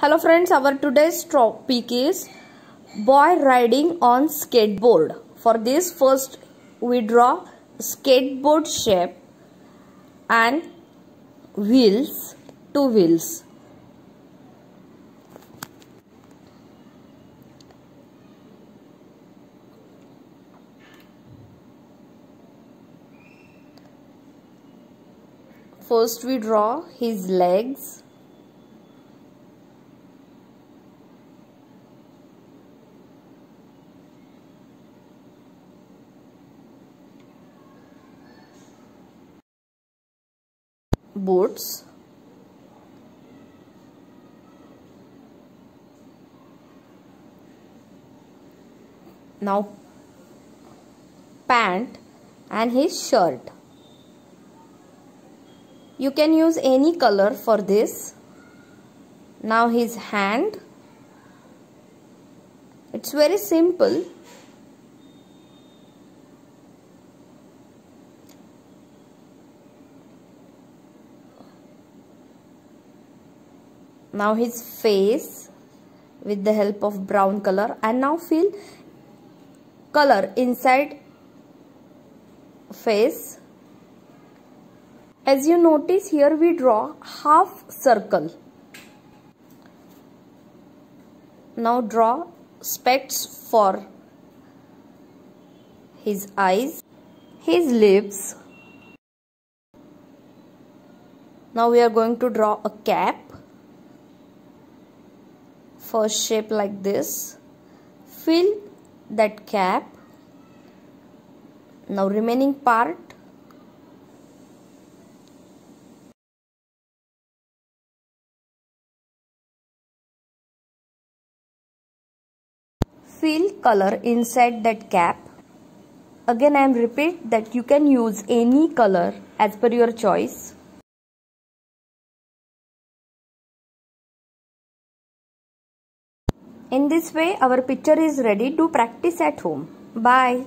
Hello friends, our today's topic is boy riding on skateboard. For this first we draw skateboard shape and wheels, two wheels. First we draw his legs boots now pant and his shirt. You can use any color for this. Now his hand. It's very simple now his face with the help of brown color and now fill color inside face. As you notice here we draw half circle. Now draw specs for his eyes his lips. Now we are going to draw a cap first shape like this. Fill that cap. Now remaining part. Fill color inside that cap. Again I am repeat that you can use any color as per your choice In this way, our picture is ready to practice at home. Bye.